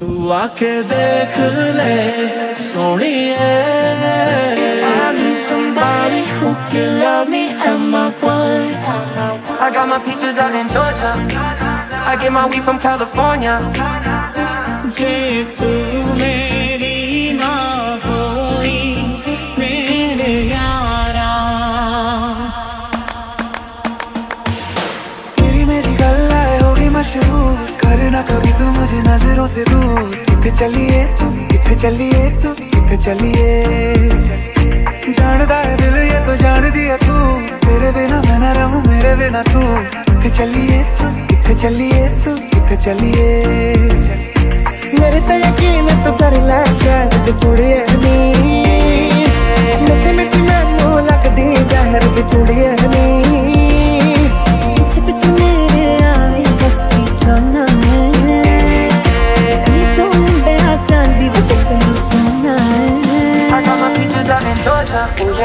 तू आके देख ले Soni I need somebody who can love me at my worst I got my peaches out in Georgia. I get my weed from California. जे मशहूर करना कभी तू मुझे नज़रों से दूर। किथे चलिए तू किथे चलिए तू किथे चलिए। जानदा है दिल ये तो जान दिया तू। तेरे बिना मैं ना रहूँ, मेरे बिना तू। किथे चलिए तू किथे चलिए तू किथे चलिए। मेरे तो यकीन तू कर ले शायद कुड़िए नी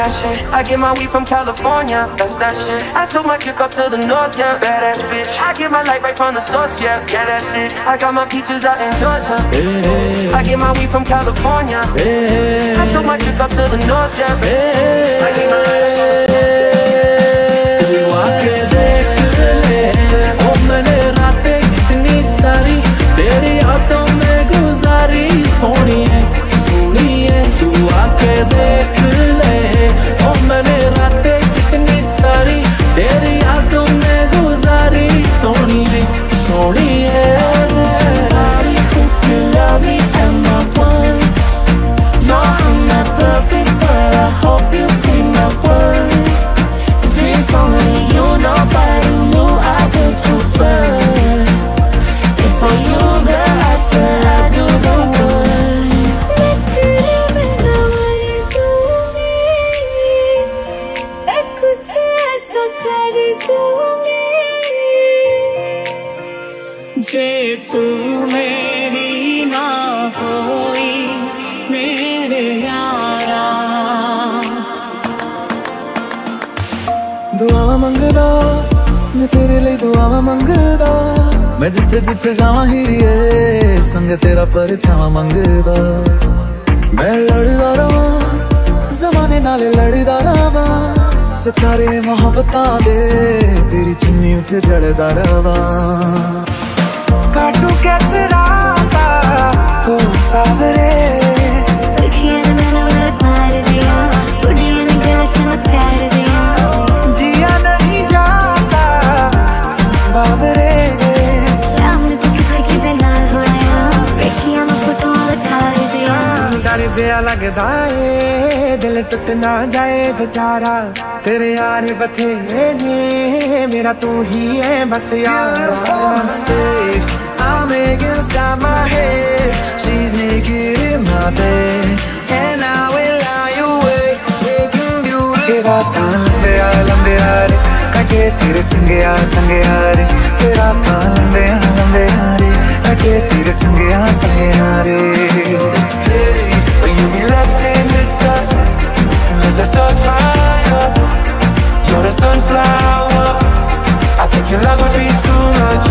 Georgia. Oh yeah, shit. I get my weed from California. That's that shit. I took my chick up to the north, yeah. Badass bitch. I get my light right from the source, yeah. Yeah, that's it. I got my peaches out in Georgia. I get my weed from California. I took my chick up to the north, yeah. I get my तू आके देख ले ओ मैंने रातें कितनी सारी तेरी यादों में गुजारी सोनी जाऊंगी जे तू मेरी ना होई मेरे यारा ਦੁਆਵਾਂ ਮੰਗਦਾ ਮੈਂ ਤੇਰੇ ਲਈ ਦੁਆਵਾਂ ਮੰਗਦਾ ਮੈਂ ਜਿੱਥੇ ਜਿੱਥੇ ਜਾਵਾਂ ਹੀਰੀਏ ਸੰਗ ਤੇਰਾ ਪਰਛਾਵਾਂ ਮੰਗਦਾ ਮੈਂ ਲੜਦਾ ਰਵਾਂ ਜ਼ਮਾਨੇ ਨਾਲ ਲੜਦਾ ਰਵਾਂ ਸਿਤਾਰੇ ਮੁਹੱਬਤਾਂ ਦੇ ਤੇਰੀ ਚੁੰਨੀ ਉੱਤੇ ਜੜਦਾ ਰਵਾਂ ਕਾਟੂ ਕੈਸੇ ਰਾਤਾ ਤੂੰ ਸਾਵਰੇ सखियां ने मैंने उलट मार दिया बुढ़िया ने गला चमक प्यार दिया जिया नहीं जाता बाबरे शाम ਨੂੰ ਤੂੰ ਕਿਤੇ ਕਿਤੇ ਨਾਲ ਹੋਇਆ ਵੇਖੀਆਂ ਮੈਂ ਫੋਟੋਆਂ ਵਿਖਾਰ ਦਿਆ ਡਰ ਜਿਹਾ ਲੱਗਦਾ ਏ ਦਿਲ ਟੁੱਟ ਨਾ ਜਾਏ ਵਿਚਾਰਾ ਤੇਰੇ ਯਾਰ ਬਥੇਰੇ ਨੇ ਮੇਰਾ ਤੂੰ ਹੀ ਏ ਬਸ ਯਾਰ लगे तेरे संगया तेरा लंबे लंबे लगे तेरे be left in the dust Unless I fire You're a sunflower. I think your love would be too much.